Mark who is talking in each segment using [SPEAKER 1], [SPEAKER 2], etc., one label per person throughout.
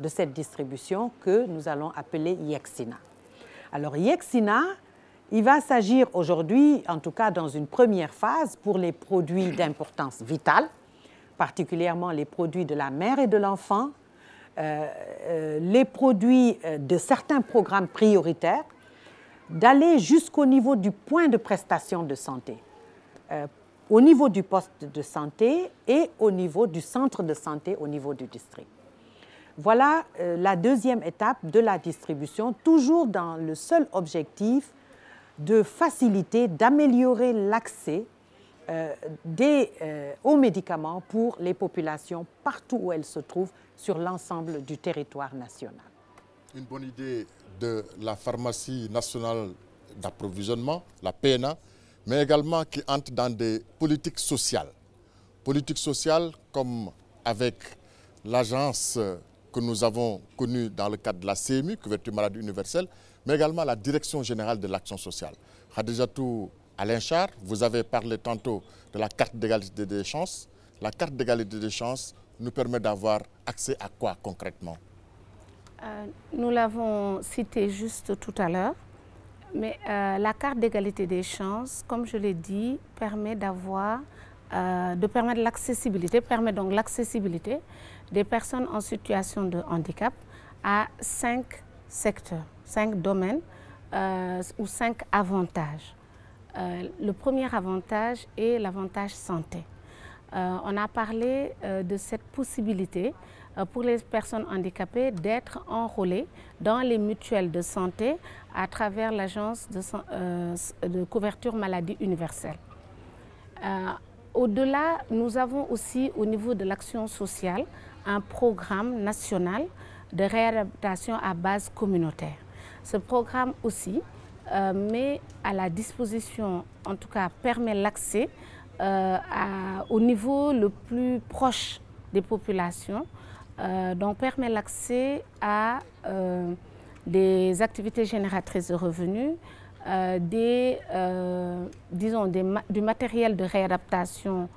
[SPEAKER 1] de cette distribution que nous allons appeler Yexina. Alors Yexina, il va s'agir aujourd'hui, en tout cas dans une première phase, pour les produits d'importance vitale, particulièrement les produits de la mère et de l'enfant, euh, euh, les produits euh, de certains programmes prioritaires, d'aller jusqu'au niveau du point de prestation de santé, au niveau du poste de santé et au niveau du centre de santé au niveau du district. Voilà la deuxième étape de la distribution, toujours dans le seul objectif de faciliter, d'améliorer l'accès euh, euh, aux médicaments pour les populations partout où elles se trouvent sur l'ensemble du territoire national.
[SPEAKER 2] Une bonne idée de la pharmacie nationale d'approvisionnement, la PNA, mais également qui entre dans des politiques sociales. Politiques sociales comme avec l'agence que nous avons connue dans le cadre de la CMU, couverture maladie universelle, mais également la Direction générale de l'action sociale. Khadijatou Alain Char, vous avez parlé tantôt de la carte d'égalité des chances. La carte d'égalité des chances nous permet d'avoir accès à quoi concrètement?
[SPEAKER 3] Euh, Nous l'avons cité juste tout à l'heure. Mais euh, la carte d'égalité des chances, comme je l'ai dit, permet d'avoir, euh, de permettre l'accessibilité, permet donc l'accessibilité des personnes en situation de handicap à cinq secteurs cinq domaines euh, ou cinq avantages. Euh, le premier avantage est l'avantage santé. On a parlé de cette possibilité pour les personnes handicapées d'être enrôlées dans les mutuelles de santé à travers l'agence de, couverture maladie universelle. Au-delà, nous avons aussi au niveau de l'action sociale un programme national de réadaptation à base communautaire. Ce programme aussi euh, met à la disposition, en tout cas permet l'accès euh, au niveau le plus proche des populations, euh, donc permet l'accès à des activités génératrices de revenus, des, disons du matériel de réadaptation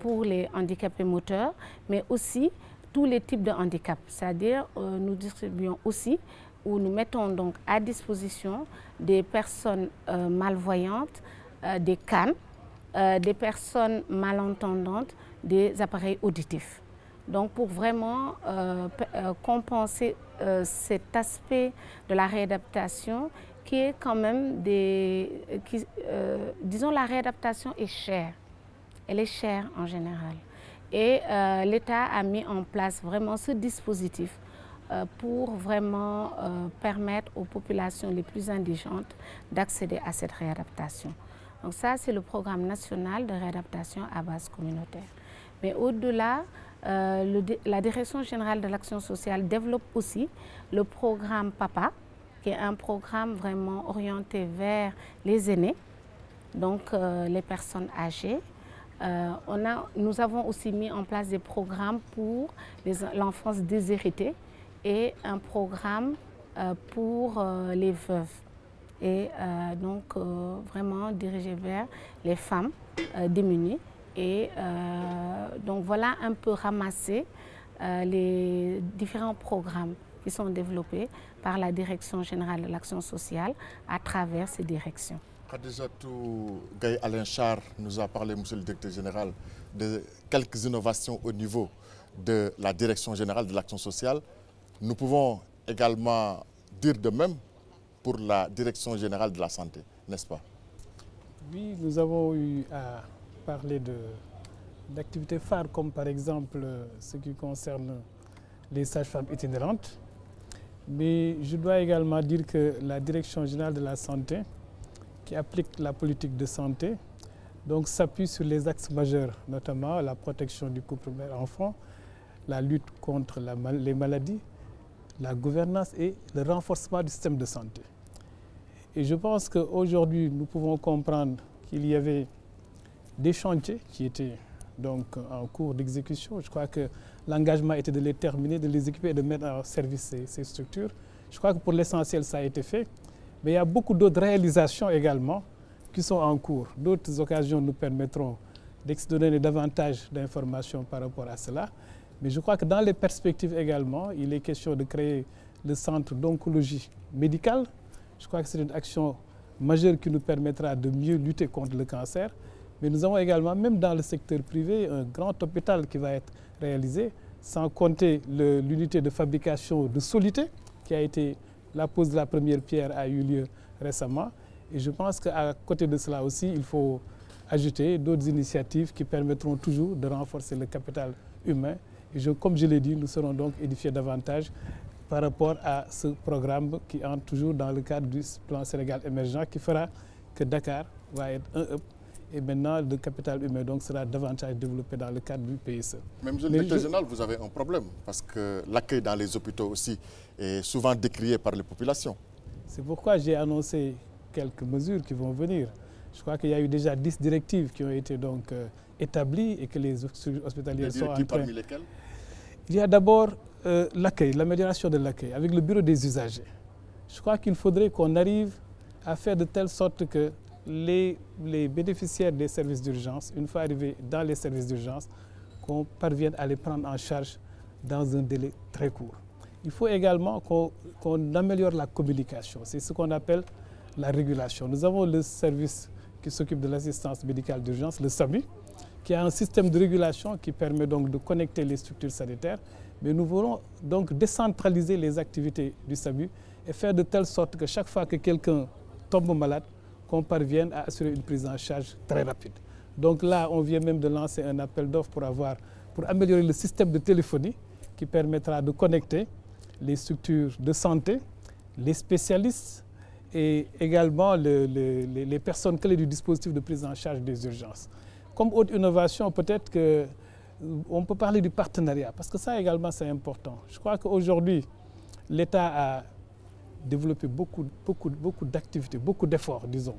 [SPEAKER 3] pour les handicapés moteurs, mais aussi tous les types de handicaps. C'est-à-dire, nous distribuons aussi où nous mettons donc à disposition des personnes euh, malvoyantes, euh, des cannes, euh, des personnes malentendantes, des appareils auditifs. Donc pour vraiment compenser cet aspect de la réadaptation qui est quand même des... disons la réadaptation est chère. Elle est chère en général. Et l'État a mis en place vraiment ce dispositif euh, pour vraiment euh, permettre aux populations les plus indigentes d'accéder à cette réadaptation. Donc ça, c'est le programme national de réadaptation à base communautaire. Mais au-delà, euh, la Direction générale de l'action sociale développe aussi le programme PAPA, qui est un programme vraiment orienté vers les aînés, donc les personnes âgées. on a, nous avons aussi mis en place des programmes pour l'enfance déshéritée, et un programme euh, pour euh, les veuves et euh, donc vraiment dirigé vers les femmes démunies. Et donc voilà un peu ramasser les différents programmes qui sont développés par la Direction générale de l'action sociale à travers ces directions.
[SPEAKER 2] Khadijatou Gaye Alain Char nous a parlé, monsieur le directeur général, de quelques innovations au niveau de la Direction générale de l'action sociale. Nous pouvons également dire de même pour la Direction générale de la santé, n'est-ce pas?
[SPEAKER 4] Oui, nous avons eu à parler d'activités phares comme par exemple ce qui concerne les sages-femmes itinérantes. Mais je dois également dire que la Direction générale de la santé, qui applique la politique de santé, donc s'appuie sur les axes majeurs, notamment la protection du couple mère-enfant, la lutte contre les maladies, la gouvernance et le renforcement du système de santé. Et je pense qu'aujourd'hui, nous pouvons comprendre qu'il y avait des chantiers qui étaient donc en cours d'exécution. Je crois que l'engagement était de les terminer, de les équiper et de mettre en service ces, structures. Je crois que pour l'essentiel, ça a été fait. Mais il y a beaucoup d'autres réalisations également qui sont en cours. D'autres occasions nous permettront d'explorer davantage d'informations par rapport à cela. Mais je crois que dans les perspectives également, il est question de créer le centre d'oncologie médicale. Je crois que c'est une action majeure qui nous permettra de mieux lutter contre le cancer. Mais nous avons également, même dans le secteur privé, un grand hôpital qui va être sans compter l'unité de fabrication de Solité, qui a été la pose de la première pierre a eu lieu récemment. Et je pense qu'à côté de cela aussi, il faut ajouter d'autres initiatives qui permettront toujours de renforcer le capital humain. Et je, comme je l'ai dit, nous serons donc édifiés davantage par rapport à ce programme qui entre toujours dans le cadre du plan Sénégal émergent qui fera que Dakar va être un et maintenant le capital humain donc sera davantage développé dans le cadre du PSE.
[SPEAKER 2] Même monsieur le directeur général, vous avez un problème parce que l'accueil dans les hôpitaux aussi est souvent décrié par les populations.
[SPEAKER 4] C'est pourquoi j'ai annoncé quelques mesures qui vont venir. Je crois qu'il y a eu déjà 10 directives qui ont été donc euh, établies et que les hospitaliers sont en train...
[SPEAKER 2] parmi lesquelles?
[SPEAKER 4] Il y a d'abord euh, l'accueil, l'amélioration de l'accueil avec le bureau des usagers. Je crois qu'il faudrait qu'on arrive à faire de telle sorte que les, bénéficiaires des services d'urgence, une fois arrivés dans les services d'urgence, qu'on parvienne à les prendre en charge dans un délai très court. Il faut également qu'on qu améliore la communication. C'est ce qu'on appelle la régulation. Nous avons le service qui s'occupe de l'assistance médicale d'urgence, le SAMU, qui a un système de régulation qui permet donc de connecter les structures sanitaires. Mais nous voulons donc décentraliser les activités du SAMU et faire de telle sorte que chaque fois que quelqu'un tombe malade, qu'on parvienne à assurer une prise en charge très rapide. Donc là, on vient même de lancer un appel d'offres pour, pour améliorer le système de téléphonie qui permettra de connecter les structures de santé, les spécialistes et également le, le, les, personnes clés du dispositif de prise en charge des urgences. Comme autre innovation, peut-être que on peut parler du partenariat, parce que ça également c'est important. Je crois qu'aujourd'hui, l'État a développé beaucoup, beaucoup, beaucoup d'activités, beaucoup d'efforts, disons,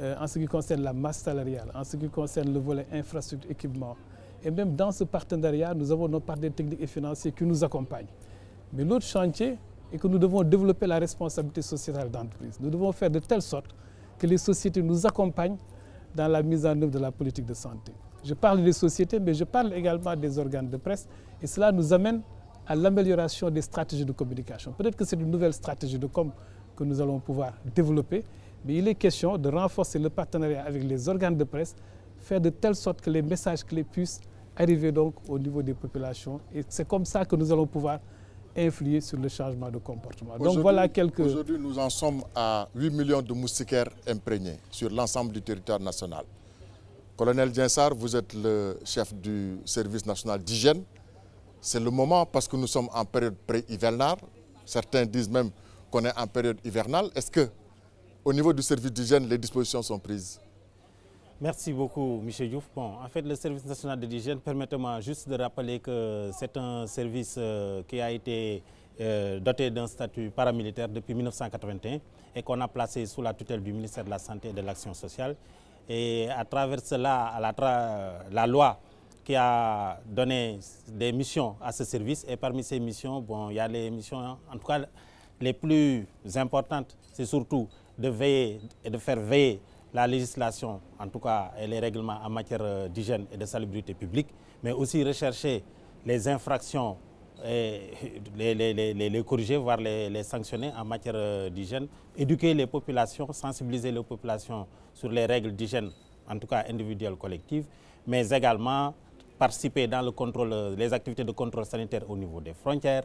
[SPEAKER 4] euh, en ce qui concerne la masse salariale, en ce qui concerne le volet infrastructure, équipement. Et même dans ce partenariat, nous avons nos partenaires techniques et financiers qui nous accompagnent. Mais l'autre chantier est que nous devons développer la responsabilité sociétale d'entreprise. Nous devons faire de telle sorte que les sociétés nous accompagnent dans la mise en œuvre de la politique de santé. Je parle des sociétés, mais je parle également des organes de presse. Et cela nous amène à l'amélioration des stratégies de communication. Peut-être que c'est une nouvelle stratégie de com que nous allons pouvoir développer, mais il est question de renforcer le partenariat avec les organes de presse, faire de telle sorte que les messages clés puissent arriver donc au niveau des populations. Et c'est comme ça que nous allons pouvoir influer sur le changement de comportement. Donc voilà quelques...
[SPEAKER 2] Aujourd'hui, nous en sommes à 8 millions de moustiquaires imprégnés sur l'ensemble du territoire national. Colonel Diensar, vous êtes le chef du service national d'hygiène. C'est le moment parce que nous sommes en période pré-hivernale. Certains disent même qu'on est en période hivernale. Est-ce que, au niveau du service d'hygiène, les dispositions sont prises?
[SPEAKER 5] Merci beaucoup, M. Diouf. Bon, en fait, le service national de l'hygiène, permettez-moi juste de rappeler que c'est un service euh, qui a été euh, doté d'un statut paramilitaire depuis 1981 et qu'on a placé sous la tutelle du ministère de la Santé et de l'Action sociale. Et à travers cela, à la, la loi qui a donné des missions à ce service. Et parmi ces missions, bon, il y a les missions, en tout cas les plus importantes, c'est surtout de veiller et de faire veiller la législation, en tout cas et les règlements en matière d'hygiène et de salubrité publique, mais aussi rechercher les infractions et les, les, corriger, voire les, sanctionner en matière d'hygiène, éduquer les populations, sensibiliser les populations sur les règles d'hygiène, en tout cas individuelles, collectives, mais également participer dans le contrôle, les activités de contrôle sanitaire au niveau des frontières,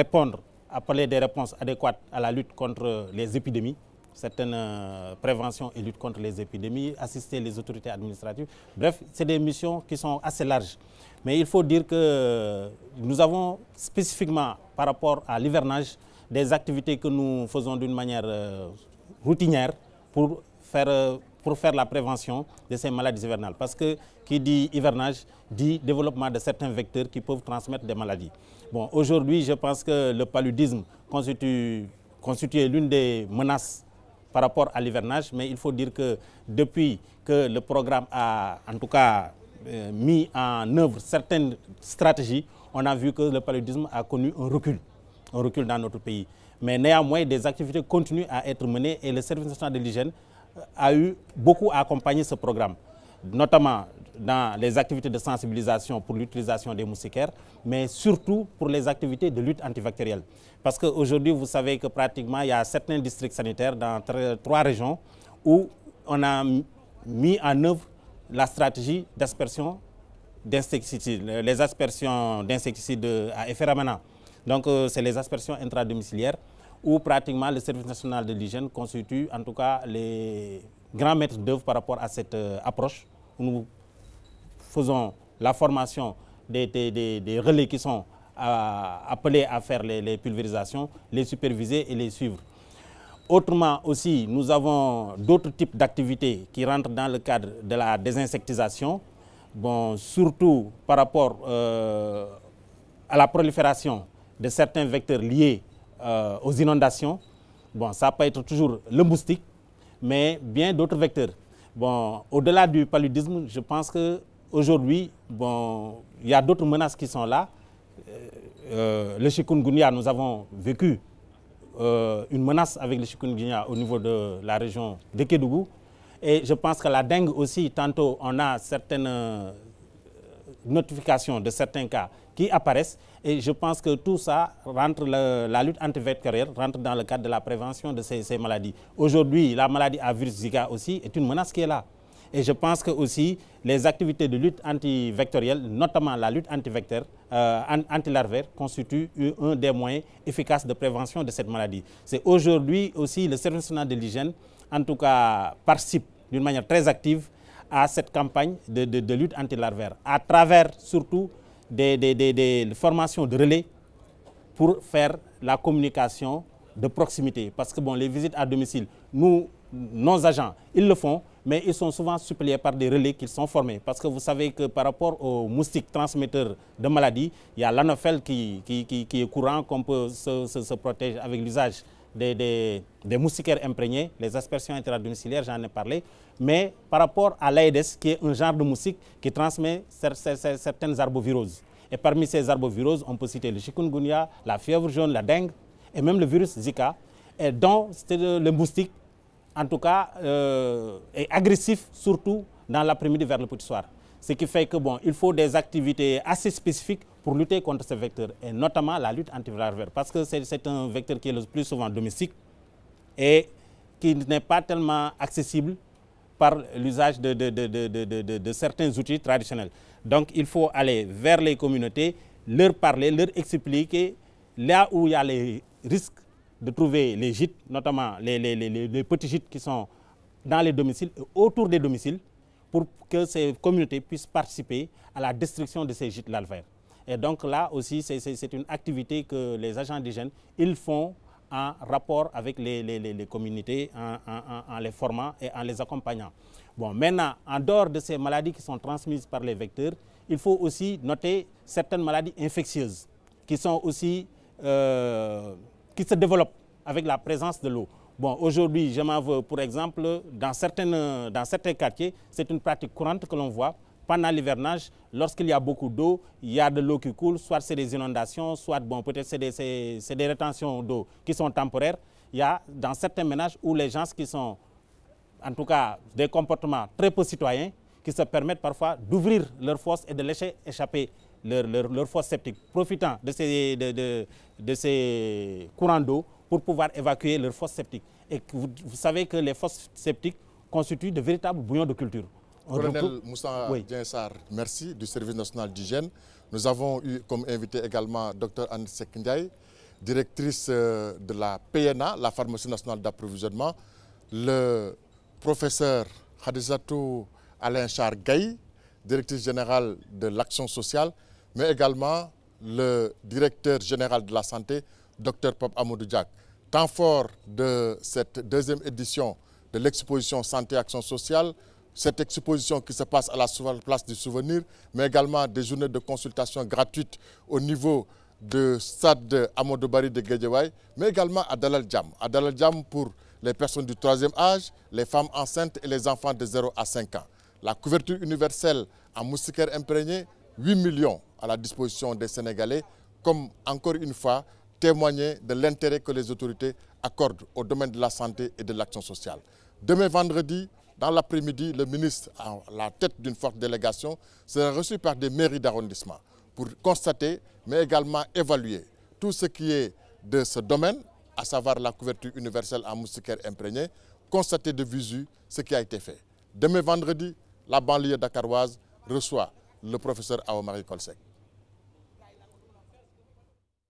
[SPEAKER 5] répondre, appeler des réponses adéquates à la lutte contre les épidémies, certaines euh, préventions et lutte contre les épidémies, assister les autorités administratives. Bref, c'est des missions qui sont assez larges. Mais il faut dire que nous avons spécifiquement, par rapport à l'hivernage, des activités que nous faisons d'une manière euh, routinière pour faire, euh, pour faire la prévention de ces maladies hivernales. Parce que qui dit hivernage dit développement de certains vecteurs qui peuvent transmettre des maladies. Bon, aujourd'hui, je pense que le paludisme constitue, constitue l'une des menaces par rapport à l'hivernage, mais il faut dire que depuis que le programme a, en tout cas, euh, mis en œuvre certaines stratégies, on a vu que le paludisme a connu un recul, un recul dans notre pays. Mais néanmoins, des activités continuent à être menées et le service national de l'hygiène a eu beaucoup à accompagner ce programme, notamment dans les activités de sensibilisation pour l'utilisation des moustiquaires, mais surtout pour les activités de lutte antibactérielle. Parce qu'aujourd'hui, vous savez que pratiquement, il y a certains districts sanitaires dans trois régions où on a mis en œuvre la stratégie d'aspersion d'insecticides, les aspersions d'insecticides à effet ramenant. Donc, euh, c'est les aspersions intradomiciliaires où pratiquement le service national de l'hygiène constitue en tout cas les grands maîtres d'œuvre par rapport à cette euh, approche. Nous faisons la formation des, relais qui sont euh, appelés à faire les, les, pulvérisations, les superviser et les suivre. Autrement aussi, nous avons d'autres types d'activités qui rentrent dans le cadre de la désinsectisation, bon, surtout par rapport euh, à la prolifération de certains vecteurs liés euh, aux inondations. Bon, ça peut être toujours le moustique, mais bien d'autres vecteurs. Bon, au-delà du paludisme, je pense qu'aujourd'hui, bon, il y a d'autres menaces qui sont là. Euh, le chikungunya, nous avons vécu euh, une menace avec le chikungunya au niveau de la région de Kédougou. Et je pense que la dengue aussi, tantôt on a certaines euh, notifications de certains cas qui apparaissent. Et je pense que tout ça rentre, la lutte antivectorielle rentre dans le cadre de la prévention de ces, ces maladies. Aujourd'hui, la maladie à virus Zika aussi est une menace qui est là. Et je pense que aussi les activités de lutte antivectorielle, notamment la lutte antivecteur, euh, antilarvaire, constituent un des moyens efficaces de prévention de cette maladie. C'est aujourd'hui aussi le service national de l'hygiène, en tout cas, participe d'une manière très active à cette campagne de, de, de lutte antilarvaire, à travers surtout des, formations de relais pour faire la communication de proximité. Parce que bon, les visites à domicile, nous, nos agents, ils le font, mais ils sont souvent suppléés par des relais qui sont formés. Parce que vous savez que par rapport aux moustiques transmetteurs de maladies, il y a l'anophèle qui, qui, est courant, qu'on peut se, se, se protéger avec l'usage des, des, des, moustiquaires imprégnés, les aspersions intradomiciliaires, j'en ai parlé, mais par rapport à l'Aedes, qui est un genre de moustique qui transmet certaines arboviroses. Et parmi ces arboviroses, on peut citer le chikungunya, la fièvre jaune, la dengue, et même le virus Zika, et dont le moustique, en tout cas, euh, est agressif, surtout dans l'après-midi vers le petit soir. Ce qui fait que bon, il faut des activités assez spécifiques pour lutter contre ces vecteurs, et notamment la lutte antivirale parce que c'est un vecteur qui est le plus souvent domestique et qui n'est pas tellement accessible par l'usage de, certains outils traditionnels. Donc il faut aller vers les communautés, leur parler, leur expliquer là où il y a les risques de trouver les gîtes, notamment les, les, petits gîtes qui sont dans les domiciles autour des domiciles, pour que ces communautés puissent participer à la destruction de ces gîtes larvaires. Et donc là aussi, c'est une activité que les agents d'hygiène, ils font en rapport avec les, communautés, en, les formant et en les accompagnant. Bon, maintenant, en dehors de ces maladies qui sont transmises par les vecteurs, il faut aussi noter certaines maladies infectieuses qui euh, qui se développent avec la présence de l'eau. Bon, aujourd'hui, je m'en veux, pour exemple, dans, dans certains quartiers, c'est une pratique courante que l'on voit. Pendant l'hivernage, lorsqu'il y a beaucoup d'eau, il y a de l'eau qui coule, soit c'est des inondations, soit bon, peut-être c'est des, des, rétentions d'eau qui sont temporaires. Il y a dans certains ménages où les gens qui sont, en tout cas, des comportements très peu citoyens, qui se permettent parfois d'ouvrir leurs fosses et de laisser échapper leurs leur, leur fosses septiques, profitant de ces, de, de ces courants d'eau pour pouvoir évacuer leurs fosses septiques. Et vous, vous, savez que les fosses septiques constituent de véritables bouillons de culture.
[SPEAKER 2] On Colonel. Moussa oui. Diensar, merci du service national d'hygiène. Nous avons eu comme invité également Dr Anne Ndiaye, directrice euh, de la PNA, la pharmacie nationale d'approvisionnement, le professeur Khadizatou Alain Char Gaï, directrice générale de l'action sociale, mais également le directeur général de la santé, Dr Pop Amadou Diak. Temps fort de cette deuxième édition de l'exposition Santé Action sociale, cette exposition qui se passe à la place du souvenir, mais également des journées de consultation gratuites au niveau de stade Amadou Bari de Guédiawaye, mais également à Dalal Djam. À Dalal Djam pour les personnes du troisième âge, les femmes enceintes et les enfants de 0 à 5 ans. La couverture universelle en moustiquaire imprégné, 8 millions à la disposition des Sénégalais, comme encore une fois témoigner de l'intérêt que les autorités accordent au domaine de la santé et de l'action sociale. Demain vendredi, Dans l'après-midi, le ministre, à la tête d'une forte délégation, sera reçu par des mairies d'arrondissement pour constater, mais également évaluer tout ce qui est de ce domaine, à savoir la couverture universelle en moustiquaire imprégné, constater de visu ce qui a été fait. Demain vendredi, la banlieue dakaroise reçoit le professeur Aomari Kolsek.